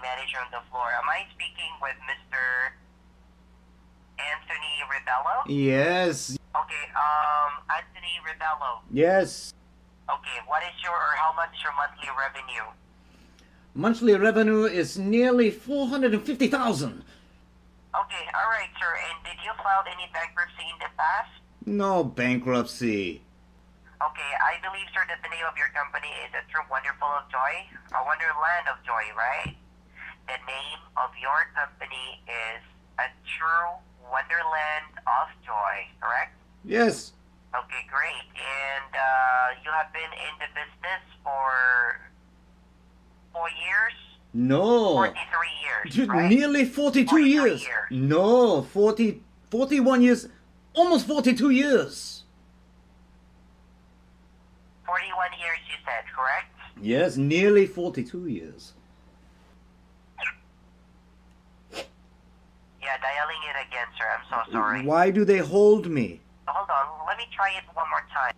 Manager on the floor. Am I speaking with Mr. Anthony Rebello? Yes. Okay, um, Anthony Rebello. Yes. Okay, what is your, or how much your monthly revenue? Monthly revenue is nearly 450,000. Okay, alright, sir. And did you file any bankruptcy in the past? No bankruptcy. Okay, I believe, sir, that the name of your company is a true wonderful of joy, a wonderland of joy, right? The name of your company is a true wonderland of joy, correct? Yes. Okay, great. And uh, you have been in the business for four years, No. 43 years, Dude, right? Nearly 42 43 years. years. No, 40, 41 years. Almost 42 years. 41 years, you said, correct? Yes, nearly 42 years. Yeah, dialing it again, sir. I'm so sorry. Why do they hold me? Hold on, let me try it one more time.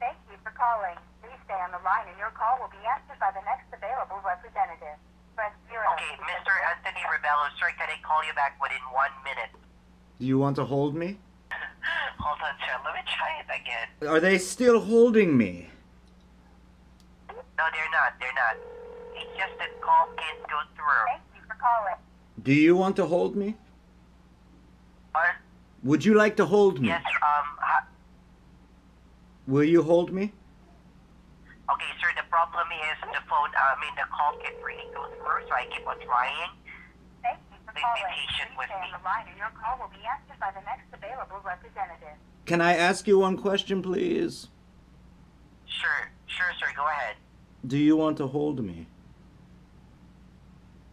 Thank you for calling. Please stay on the line and your call will be answered by the next available representative. Press zero. Okay, Mr. Anthony Rebello, sir, can I call you back within one minute? Do you want to hold me? Hold on, sir. Let me try it again. Are they still holding me? No, they're not. They're not. It's just that call can't go through. Thank you for calling. Do you want to hold me? Or, Would you like to hold me? yes, um, ha- Will you hold me? okay, sir, the problem is the phone, I mean, the call can't really go through, so I keep on trying. Thank you for Please be calling. patient Please with stay me. on the line and your call will be answered by the next available representative. Can I ask you one question, please? Sure, sure, sir, go ahead. Do you want to hold me?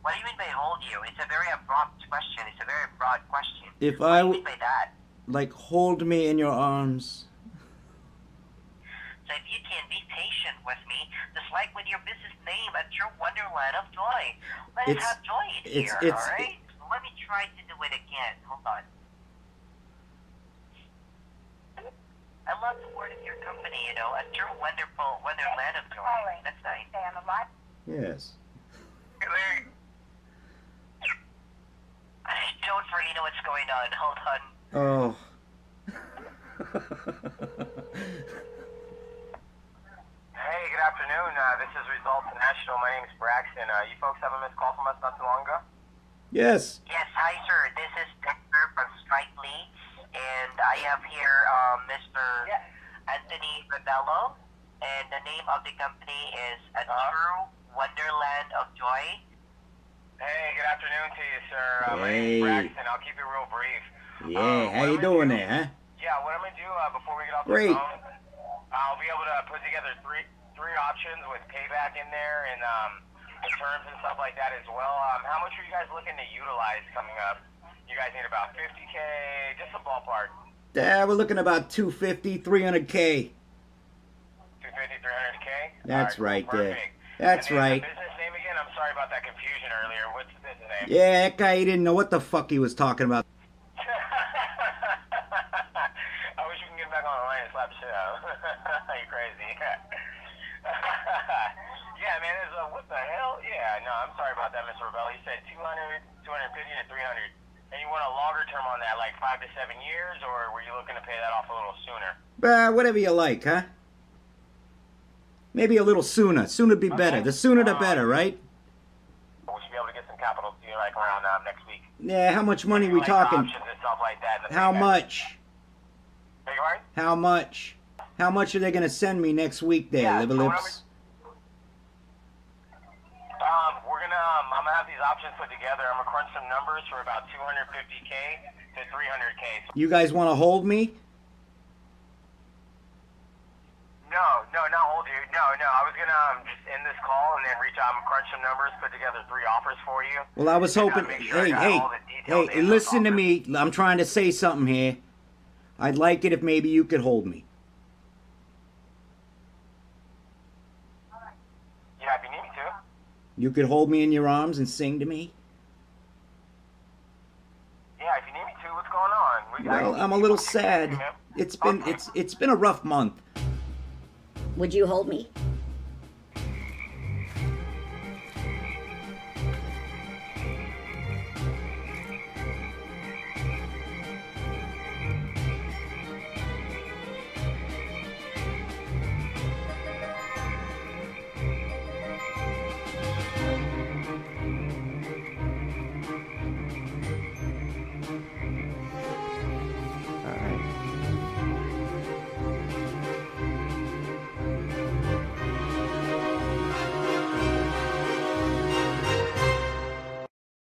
What do you mean by hold you? It's a very abrupt question. It's a very broad question. If what I do you mean by that? Like, hold me in your arms. So if you can be patient with me, just like with your business name, a true wonderland of joy. Let us It's- have joy in it's- here, it's- all right? Let me try to do it again. Hold on. I love the word of your company, you know, a true wonderful wonderland of joy. That's nice. Stay on the line. Yes. I don't really know what's going on. Hold on. Oh. Hey, good afternoon. Uh, this is Results National. My name is Braxton. Uh, you folks have a missed call from us not too long ago? yes. Yes, hi, sir. This is Dexter from Strike Leads, and I have here um, Mr. Anthony Rebello, and the name of the company is A True Wonderland of Joy. Hey, good afternoon to you, sir. Uh, My name Hey. is Braxton. I'll keep it real brief. Yeah, Uh, how you doing gonna there, huh? Yeah, what I'm going to do uh, before we get off Great. the phone, I'll be able to put together three three options with payback in there and um, the terms and stuff like that as well. Um, how much are you guys looking to utilize coming up? You guys need about 50K, just a ballpark. Yeah, we're looking about 250, 300K. 250, 300K? That's All right there. perfect. That's And right. The business name again? I'm sorry about that confusion earlier. What's business name? Yeah, that guy, he didn't know what the fuck he was talking about. I wish we can get back on the line and slap shit out. you crazy. yeah, man, it's, uh, what the hell? Yeah, no, I'm sorry about that, Mr. Rebel. You said 200, 250 to 300. And you want a longer term on that, like five to seven years, or were you looking to pay that off a little sooner? Uh, whatever you like, huh? Maybe a little sooner. Sooner be better. The sooner the better, right? We should be able to get some capital to you, like around um, next week. Yeah, how much money are we Like talking? Options and stuff like that. How much? Pardon? How much? How much are they gonna send me next week there, Yeah, liver so? Um, we're gonna, um, I'm gonna have these options put together. I'm gonna crunch some numbers for about 250k to 300k. You guys wanna hold me? No, no, not hold you. No, no. I was gonna um, just end this call and then reach out and crunch some numbers, put together three offers for you. Well, I was hoping. sure Hey, hey, all the details hey! Listen to me. I'm trying to say something here. I'd like it if maybe you could hold me. Yeah, if you need me to. You could hold me in your arms and sing to me. Yeah, if you need me to. What's going on? We, Well, I'm a little sad. It's been it's it's been a rough month. Would you hold me?